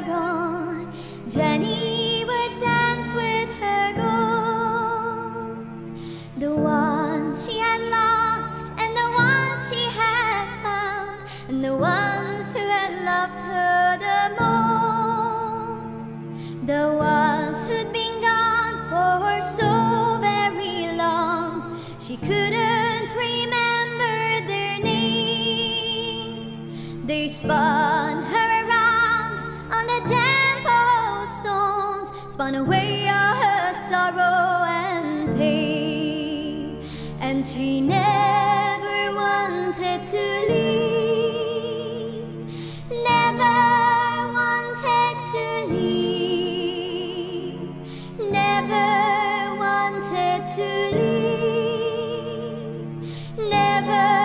gone, Jenny would dance with her ghosts. The ones she had lost, and the ones she had found, and the ones who had loved her the most. The ones who'd been gone for so very long, she couldn't remember their names. They spot spun away all her sorrow and pain, and she never wanted to leave, never wanted to leave, never wanted to leave, never.